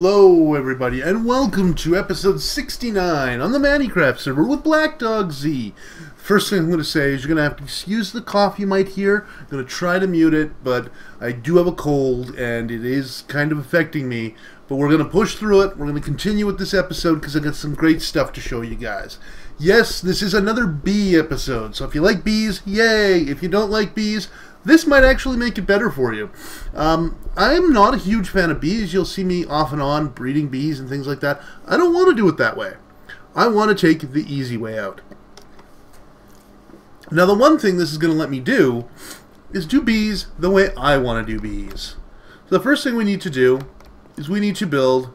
Hello everybody and welcome to episode 69 on the ManniCraft server with Black Dog Z. First thing I'm going to say is you're going to have to excuse the cough you might hear. I'm going to try to mute it, but I do have a cold and it is kind of affecting me. But we're going to push through it. We're going to continue with this episode because I got some great stuff to show you guys. Yes, this is another bee episode, so if you like bees, yay! If you don't like bees, this might actually make it better for you. Um, I'm not a huge fan of bees. You'll see me off and on breeding bees and things like that. I don't want to do it that way. I want to take the easy way out. Now, the one thing this is going to let me do is do bees the way I want to do bees. So the first thing we need to do is we need to build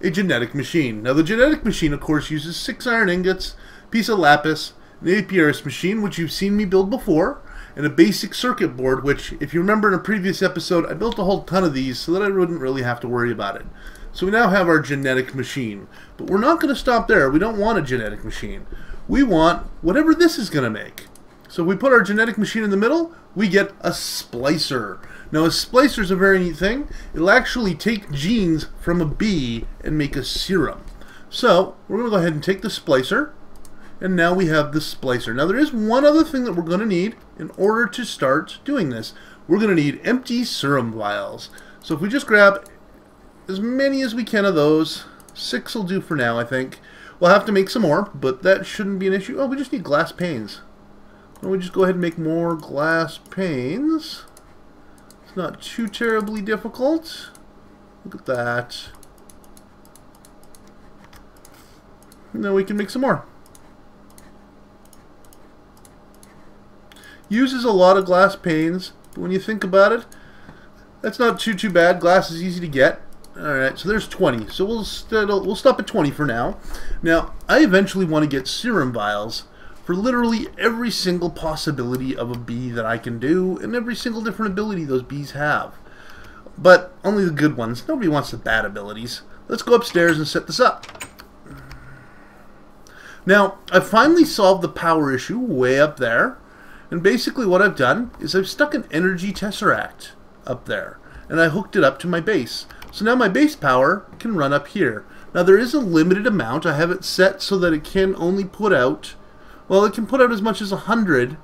a genetic machine. Now, the genetic machine, of course, uses six iron ingots, piece of lapis, an Apiarist machine, which you've seen me build before, and a basic circuit board, which, if you remember in a previous episode, I built a whole ton of these so that I wouldn't really have to worry about it. So we now have our genetic machine. But we're not going to stop there. We don't want a genetic machine. We want whatever this is going to make. So if we put our genetic machine in the middle, we get a splicer. Now a splicer is a very neat thing. It'll actually take genes from a bee and make a serum. So we're going to go ahead and take the splicer, and now we have the splicer. Now there is one other thing that we're going to need in order to start doing this. We're going to need empty serum vials. So if we just grab as many as we can of those, six will do for now I think. We'll have to make some more, but that shouldn't be an issue. Oh, we just need glass panes. Why we just go ahead and make more glass panes. It's not too terribly difficult. Look at that. Now we can make some more. Uses a lot of glass panes, but when you think about it, that's not too too bad. Glass is easy to get. Alright, so there's 20. So we'll, st we'll stop at 20 for now. Now, I eventually want to get serum vials for literally every single possibility of a bee that I can do, and every single different ability those bees have. But only the good ones. Nobody wants the bad abilities. Let's go upstairs and set this up. Now, I finally solved the power issue way up there. And basically what I've done is I've stuck an energy tesseract up there. And I hooked it up to my base. So now my base power can run up here. Now there is a limited amount. I have it set so that it can only put out, well it can put out as much as 100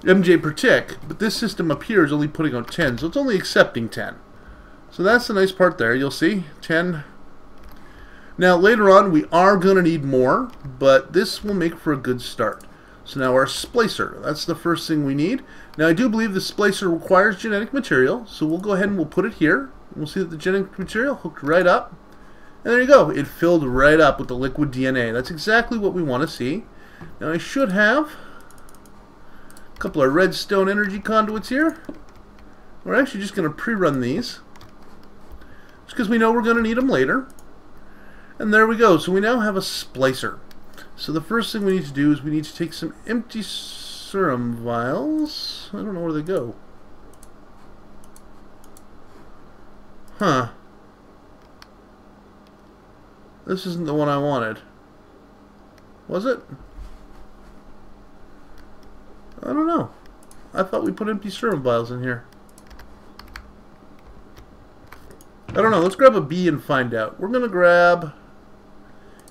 MJ per tick. But this system up here is only putting out 10. So it's only accepting 10. So that's the nice part there. You'll see 10. Now later on we are going to need more. But this will make for a good start. So now our splicer, that's the first thing we need. Now I do believe the splicer requires genetic material, so we'll go ahead and we'll put it here. We'll see that the genetic material hooked right up. And there you go, it filled right up with the liquid DNA. That's exactly what we want to see. Now I should have a couple of redstone energy conduits here. We're actually just going to pre-run these. Just because we know we're going to need them later. And there we go, so we now have a splicer. So the first thing we need to do is we need to take some empty serum vials. I don't know where they go. Huh. This isn't the one I wanted. Was it? I don't know. I thought we put empty serum vials in here. I don't know. Let's grab a bee and find out. We're going to grab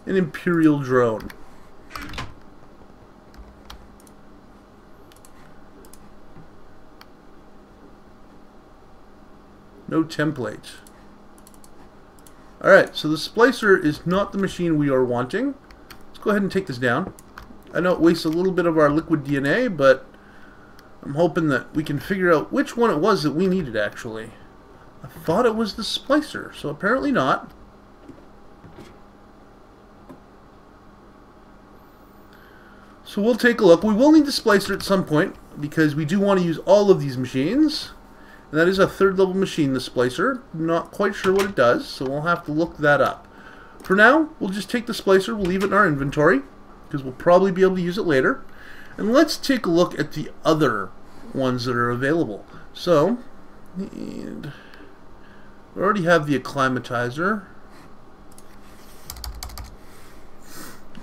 an Imperial drone. No templates. Alright, so the splicer is not the machine we are wanting. Let's go ahead and take this down. I know it wastes a little bit of our liquid DNA, but I'm hoping that we can figure out which one it was that we needed, actually. I thought it was the splicer, so apparently not. So we'll take a look. We will need the splicer at some point, because we do want to use all of these machines. And that is a third level machine, the splicer. Not quite sure what it does, so we'll have to look that up. For now, we'll just take the splicer, we'll leave it in our inventory, because we'll probably be able to use it later. And let's take a look at the other ones that are available. So, we already have the acclimatizer.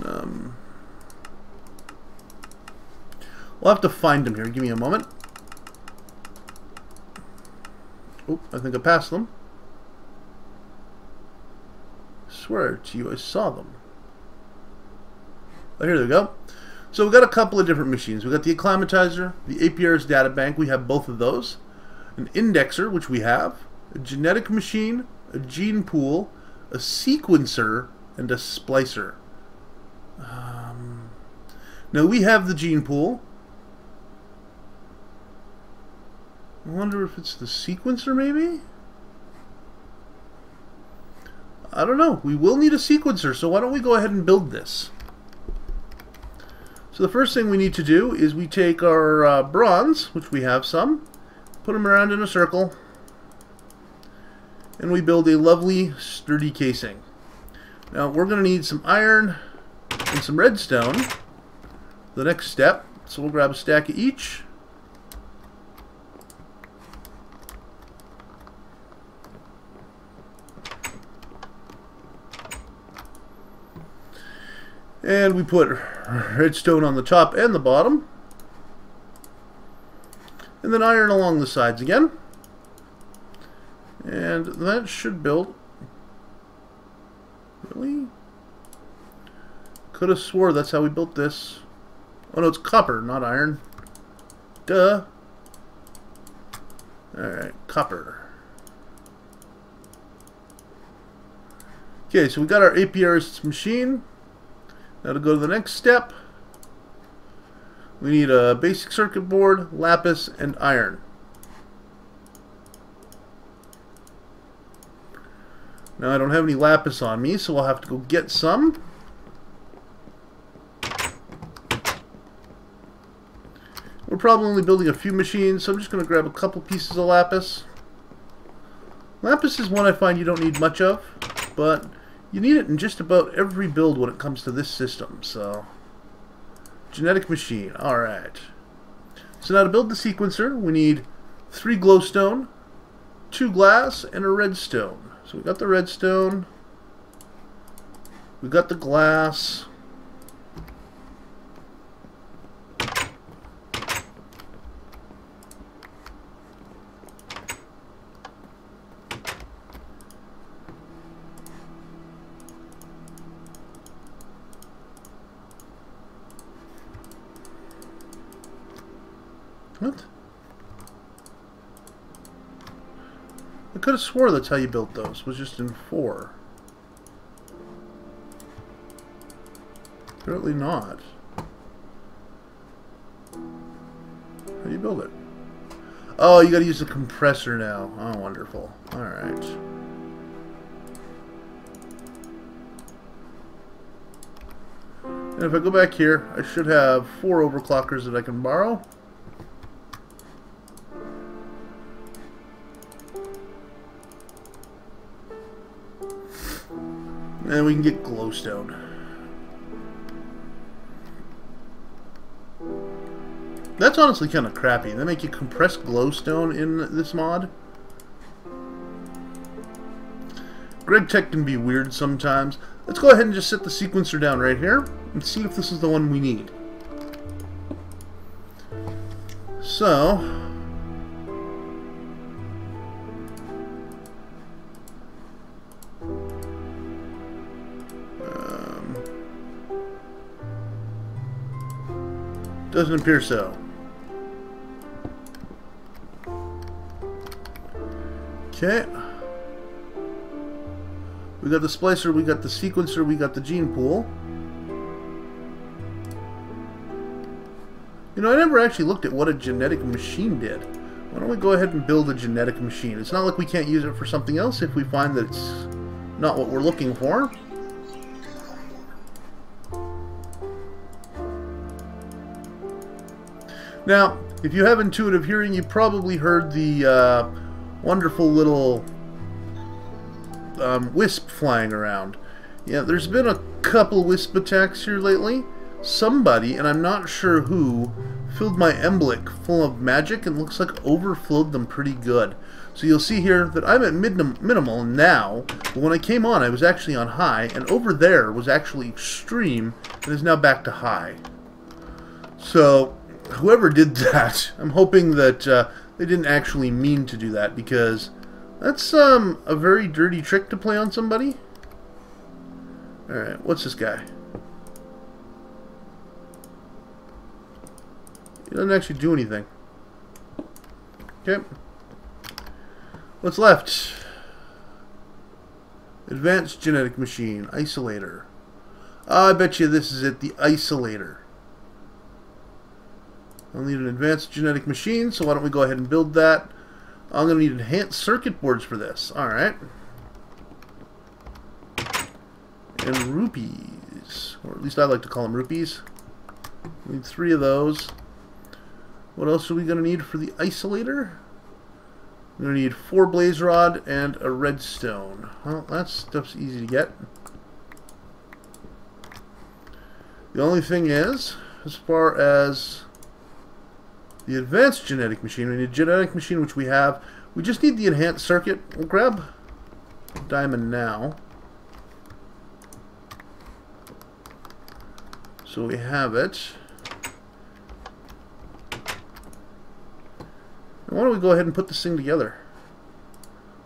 Um, we'll have to find them here. Give me a moment. Oop, I think I passed them. swear to you I saw them. Oh, here they go. So we've got a couple of different machines. We've got the acclimatizer, the Apiarist data bank. We have both of those. An indexer, which we have. A genetic machine, a gene pool, a sequencer, and a splicer. Um, now we have the gene pool. I wonder if it's the sequencer, maybe? I don't know. We will need a sequencer, so why don't we go ahead and build this? So the first thing we need to do is we take our uh, bronze, which we have some, put them around in a circle, and we build a lovely sturdy casing. Now we're going to need some iron and some redstone. The next step, so we'll grab a stack of each. And we put redstone on the top and the bottom. And then iron along the sides again. And that should build... Really? Could have swore that's how we built this. Oh no, it's copper, not iron. Duh. Alright, copper. Okay, so we got our Apiarist machine. Now to go to the next step, we need a basic circuit board, lapis, and iron. Now I don't have any lapis on me, so I'll have to go get some. We're probably only building a few machines, so I'm just going to grab a couple pieces of lapis. Lapis is one I find you don't need much of, but you need it in just about every build when it comes to this system, so... Genetic machine, alright. So now to build the sequencer, we need three glowstone, two glass, and a redstone. So we got the redstone, we got the glass, swore that's how you built those. was just in 4. Apparently not. How do you build it? Oh, you gotta use the compressor now. Oh, wonderful. Alright. And if I go back here, I should have four overclockers that I can borrow. And we can get glowstone. That's honestly kind of crappy. They make you compress glowstone in this mod. GregTech can be weird sometimes. Let's go ahead and just set the sequencer down right here and see if this is the one we need. So, Doesn't appear so. Okay. We got the splicer, we got the sequencer, we got the gene pool. You know, I never actually looked at what a genetic machine did. Why don't we go ahead and build a genetic machine? It's not like we can't use it for something else if we find that it's not what we're looking for. Now, if you have intuitive hearing, you probably heard the uh, wonderful little um, wisp flying around. Yeah, there's been a couple wisp attacks here lately. Somebody, and I'm not sure who, filled my Emblick full of magic and looks like overflowed them pretty good. So you'll see here that I'm at minimal now, but when I came on I was actually on high, and over there was actually extreme, and is now back to high. So, whoever did that, I'm hoping that uh, they didn't actually mean to do that because that's um, a very dirty trick to play on somebody. Alright, what's this guy? He doesn't actually do anything. Okay. What's left? Advanced genetic machine. Isolator. I bet you this is it. The isolator. I'll need an advanced genetic machine, so why don't we go ahead and build that. I'm going to need enhanced circuit boards for this. Alright. And rupees. Or at least I like to call them rupees. We need three of those. What else are we going to need for the isolator? We're going to need four blaze rod and a redstone. Well, that stuff's easy to get. The only thing is, as far as the advanced genetic machine, we need genetic machine, which we have. We just need the enhanced circuit. We'll grab diamond now. So we have it. why don't we go ahead and put this thing together?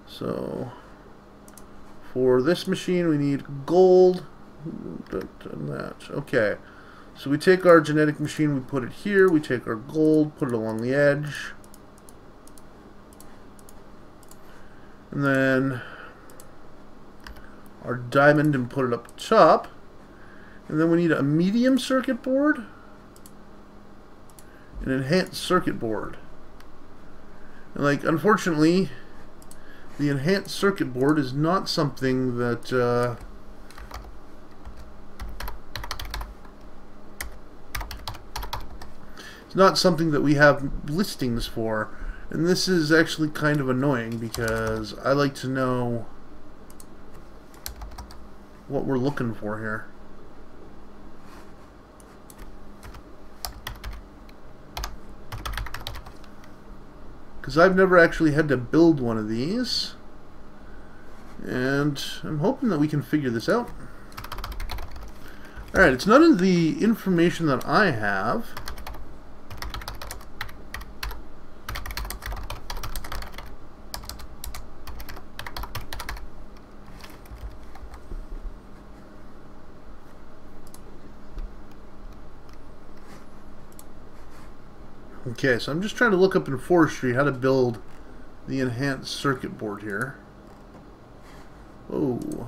So, for this machine, we need gold. Okay. So we take our genetic machine, we put it here, we take our gold, put it along the edge. And then our diamond and put it up top. And then we need a medium circuit board, an enhanced circuit board. And like, unfortunately, the enhanced circuit board is not something that uh, It's not something that we have listings for. And this is actually kind of annoying because I like to know what we're looking for here. Because I've never actually had to build one of these. And I'm hoping that we can figure this out. Alright, it's none of the information that I have. Okay, so I'm just trying to look up in forestry how to build the enhanced circuit board here. Oh.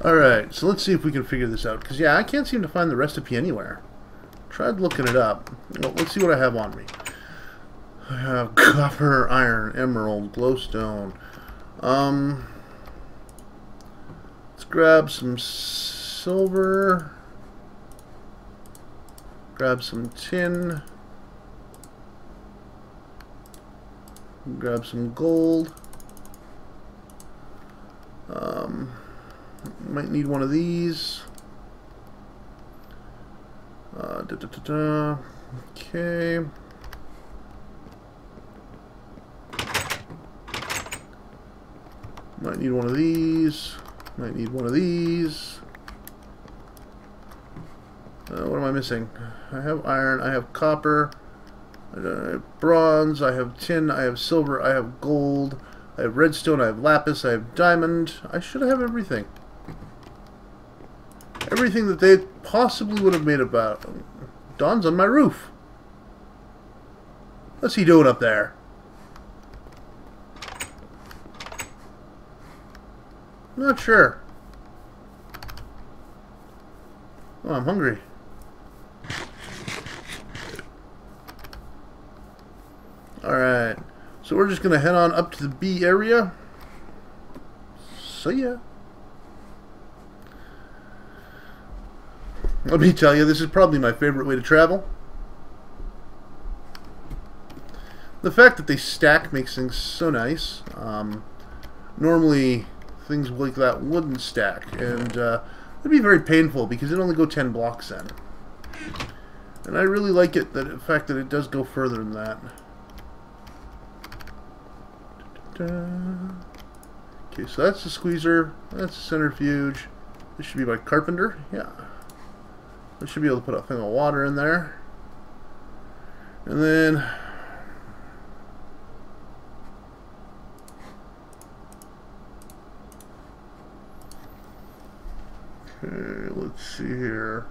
Alright, so let's see if we can figure this out. Because, yeah, I can't seem to find the recipe anywhere. Tried looking it up. Well, let's see what I have on me. I have copper, iron, emerald, glowstone. Um, let's grab some silver. Grab some tin. Grab some gold. Um... Might need one of these. Uh, da, da, da, okay. Might need one of these. Might need one of these. Uh, what am I missing? I have iron, I have copper, I have bronze, I have tin, I have silver, I have gold, I have redstone, I have lapis, I have diamond. I should have everything. Everything that they possibly would have made about. Don's on my roof. What's he doing up there? Not sure. Oh, I'm hungry. Alright. So we're just going to head on up to the B area. See ya. Let me tell you, this is probably my favorite way to travel. The fact that they stack makes things so nice. Um, normally, things like that wouldn't stack, and uh, it'd be very painful because it only go 10 blocks in. And I really like it, that the fact that it does go further than that. Okay, so that's the squeezer, that's the centrifuge. This should be by Carpenter, yeah. I should be able to put a thing of water in there. And then Okay, let's see here.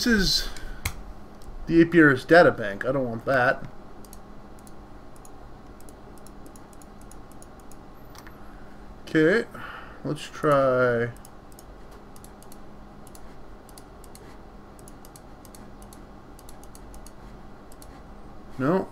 This is the Apiarist data bank. I don't want that. Okay, let's try... No.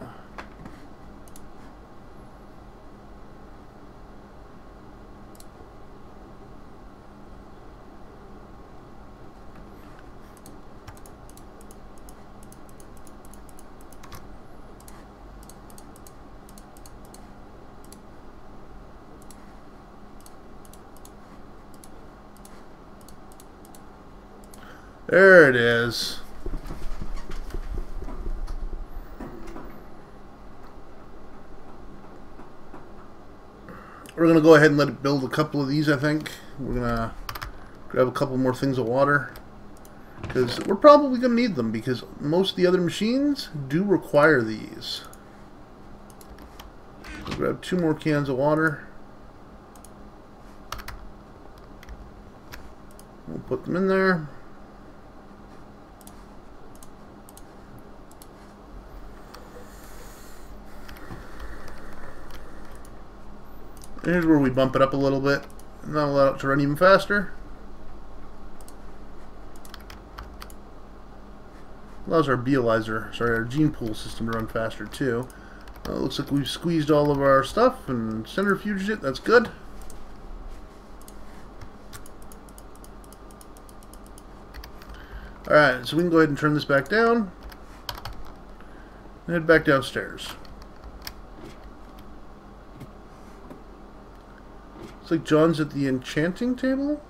There it is. We're going to go ahead and let it build a couple of these, I think. We're going to grab a couple more things of water. Because we're probably going to need them, because most of the other machines do require these. grab two more cans of water. We'll put them in there. Here's where we bump it up a little bit. Not allow it to run even faster. Allows our Beealyzer, sorry, our gene pool system to run faster too. Uh, looks like we've squeezed all of our stuff and centrifuged it. That's good. Alright, so we can go ahead and turn this back down. And head back downstairs. It's like John's at the enchanting table?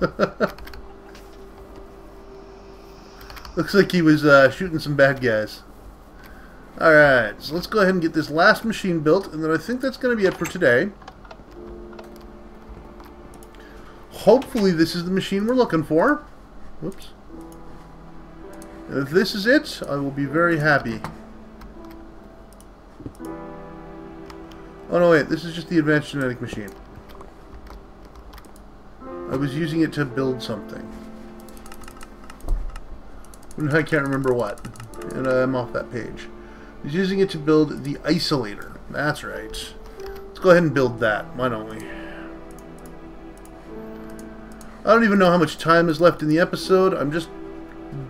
Looks like he was uh, shooting some bad guys. Alright, so let's go ahead and get this last machine built, and then I think that's going to be it for today. Hopefully this is the machine we're looking for. Whoops. If this is it, I will be very happy. Oh no wait, this is just the advanced genetic machine. I was using it to build something. I can't remember what. And I'm off that page. He's using it to build the isolator. That's right. Let's go ahead and build that. Why don't we? I don't even know how much time is left in the episode. I'm just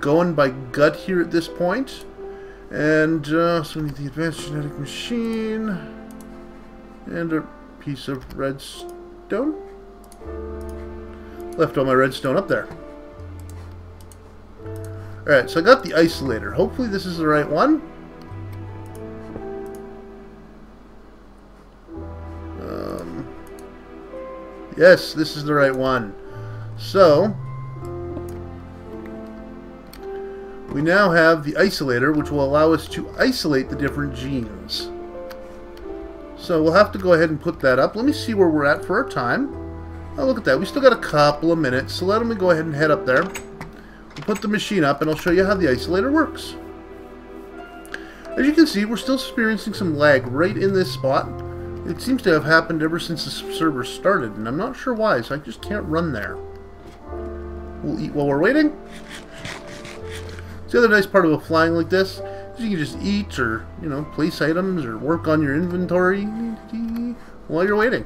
going by gut here at this point. And uh, so we need the advanced genetic machine and a piece of redstone. Left all my redstone up there. Alright, so I got the isolator. Hopefully this is the right one. Yes, this is the right one. So, we now have the isolator, which will allow us to isolate the different genes. So we'll have to go ahead and put that up. Let me see where we're at for our time. Oh, look at that. We still got a couple of minutes, so let me go ahead and head up there. We'll put the machine up, and I'll show you how the isolator works. As you can see, we're still experiencing some lag right in this spot. It seems to have happened ever since the server started, and I'm not sure why, so I just can't run there. We'll eat while we're waiting. It's the other nice part about flying like this is you can just eat or, you know, place items or work on your inventory while you're waiting.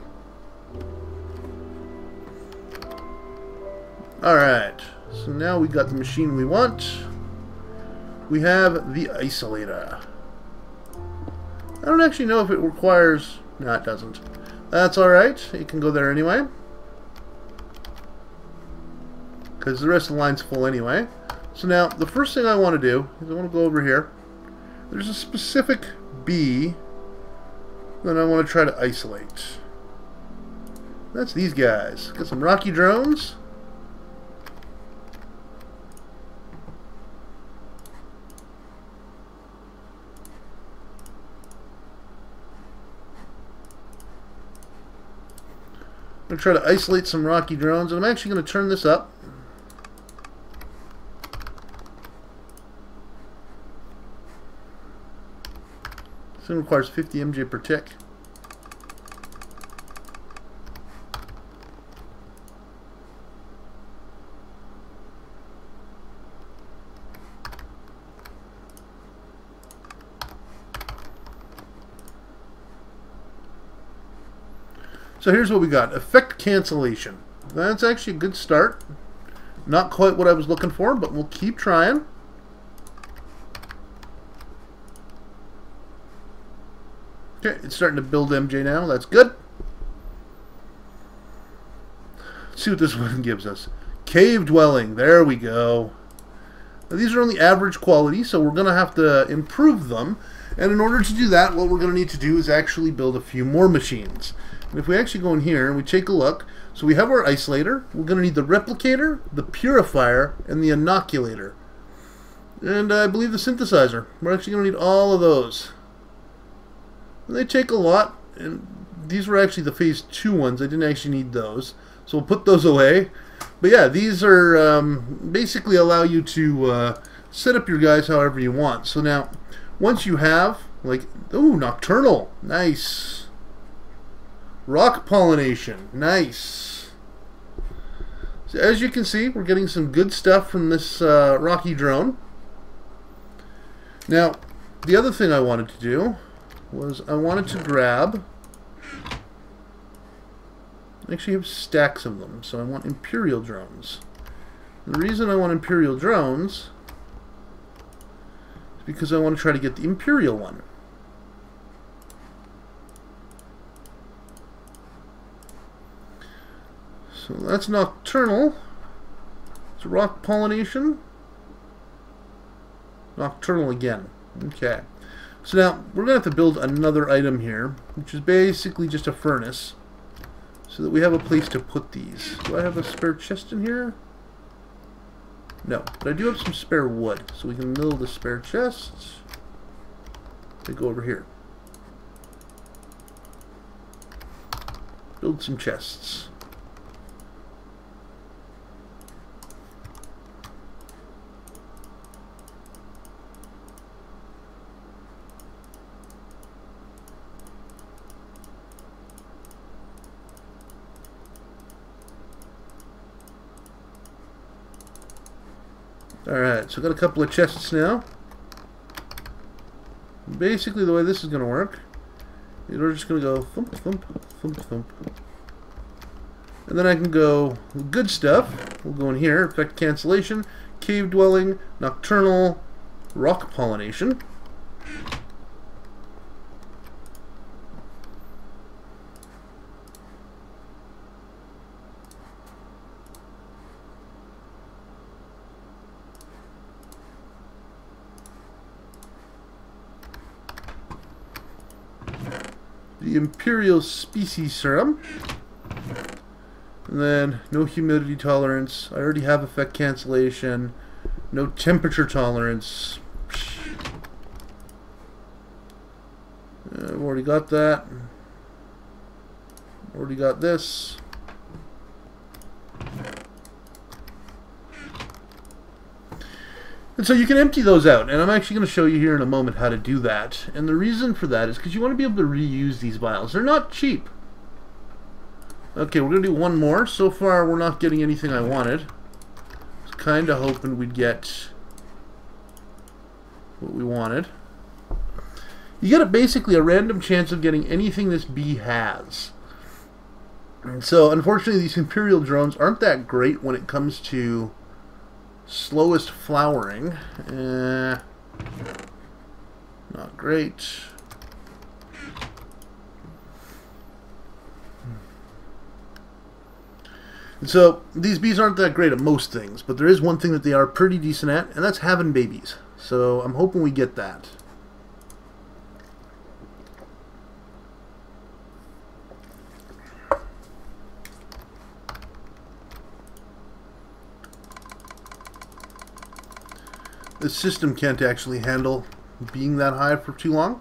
Alright, so now we got the machine we want. We have the isolator. I don't actually know if it requires... No, it doesn't. That's alright. It can go there anyway. Because the rest of the line's full anyway. So now, the first thing I want to do is I want to go over here. There's a specific bee that I want to try to isolate. That's these guys. Got some rocky drones. I'm going to try to isolate some rocky drones, and I'm actually going to turn this up. This requires 50 MJ per tick. So here's what we got. Effect cancellation. That's actually a good start. Not quite what I was looking for, but we'll keep trying. Okay, it's starting to build MJ now. That's good. Let's see what this one gives us. Cave dwelling. There we go. Now, these are only average quality, so we're going to have to improve them. And in order to do that, what we're going to need to do is actually build a few more machines. And if we actually go in here and we take a look, so we have our isolator, we're going to need the replicator, the purifier, and the inoculator. And I believe the synthesizer. We're actually going to need all of those. And they take a lot, and these were actually the phase 2 ones. I didn't actually need those. So we'll put those away. But yeah, these are um, basically allow you to uh, set up your guys however you want. So now, once you have, like, ooh, Nocturnal, nice. Rock pollination. Nice. So as you can see, we're getting some good stuff from this uh, rocky drone. Now, the other thing I wanted to do was I wanted to grab... I actually have stacks of them, so I want Imperial drones. The reason I want Imperial drones because I want to try to get the Imperial one. So that's nocturnal. It's rock pollination. Nocturnal again. Okay. So now we're going to have to build another item here, which is basically just a furnace, so that we have a place to put these. Do I have a spare chest in here? No, but I do have some spare wood, so we can mill the spare chests. They go over here. Build some chests. Alright, so I've got a couple of chests now. Basically, the way this is going to work is we're just going to go thump, thump, thump, thump. And then I can go good stuff. We'll go in here, effect cancellation, cave dwelling, nocturnal, rock pollination. The Imperial Species Serum. And then no humidity tolerance. I already have effect cancellation. No temperature tolerance. Uh, I've already got that. Already got this. And so you can empty those out, and I'm actually going to show you here in a moment how to do that. And the reason for that is because you want to be able to reuse these vials. They're not cheap. Okay, we're going to do one more. So far, we're not getting anything I wanted. I was kind of hoping we'd get what we wanted. You get a, basically a random chance of getting anything this bee has. And so, unfortunately, these Imperial drones aren't that great when it comes to slowest flowering. Eh, not great. And so these bees aren't that great at most things, but there is one thing that they are pretty decent at, and that's having babies. So I'm hoping we get that. The system can't actually handle being that high for too long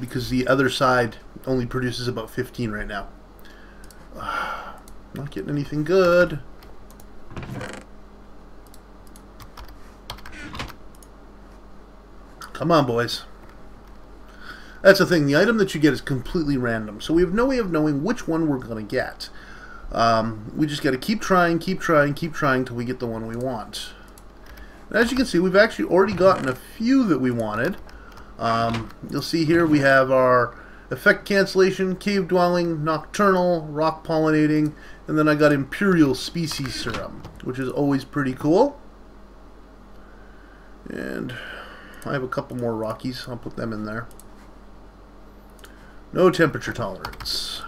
because the other side only produces about 15 right now. Not getting anything good. Come on, boys. That's the thing. The item that you get is completely random. So we have no way of knowing which one we're going to get. Um, we just got to keep trying, keep trying, keep trying till we get the one we want. As you can see, we've actually already gotten a few that we wanted. Um, you'll see here we have our effect cancellation, cave dwelling, nocturnal, rock pollinating, and then I got imperial species serum, which is always pretty cool. And I have a couple more Rockies. I'll put them in there. No temperature tolerance.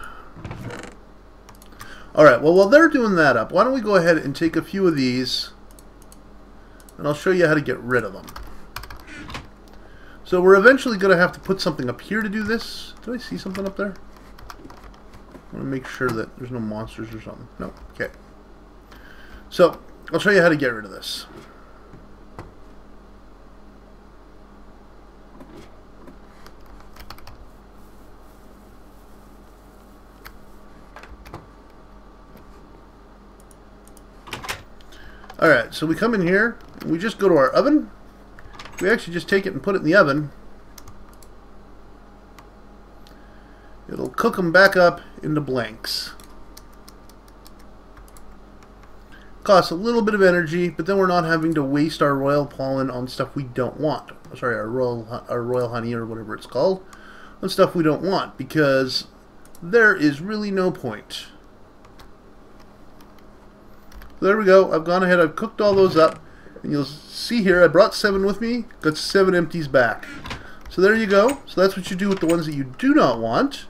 Alright, well, while they're doing that up, why don't we go ahead and take a few of these, and I'll show you how to get rid of them. So we're eventually going to have to put something up here to do this. Did I see something up there? I want to make sure that there's no monsters or something. No. Okay. So, I'll show you how to get rid of this. Alright, so we come in here, we just go to our oven. We actually just take it and put it in the oven. It'll cook them back up into blanks. Costs a little bit of energy, but then we're not having to waste our royal pollen on stuff we don't want. Sorry, our royal, our royal honey or whatever it's called. On stuff we don't want, because there is really no point there we go. I've gone ahead, I've cooked all those up. And you'll see here, I brought seven with me, got seven empties back. So there you go. So that's what you do with the ones that you do not want.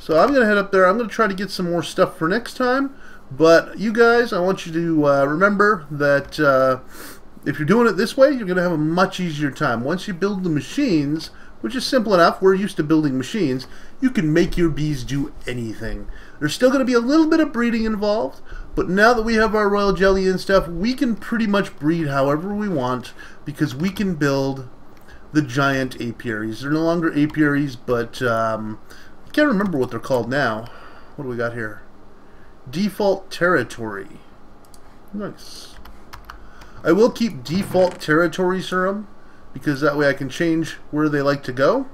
So I'm going to head up there. I'm going to try to get some more stuff for next time. But you guys, I want you to uh, remember that uh, if you're doing it this way, you're going to have a much easier time. Once you build the machines, which is simple enough, we're used to building machines, you can make your bees do anything. There's still going to be a little bit of breeding involved, but now that we have our royal jelly and stuff, we can pretty much breed however we want because we can build the giant apiaries. They're no longer apiaries, but um, I can't remember what they're called now. What do we got here? Default territory. Nice. I will keep default territory serum because that way I can change where they like to go.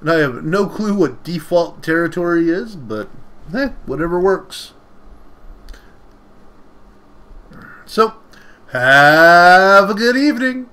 And I have no clue what default territory is, but eh, whatever works. So, have a good evening.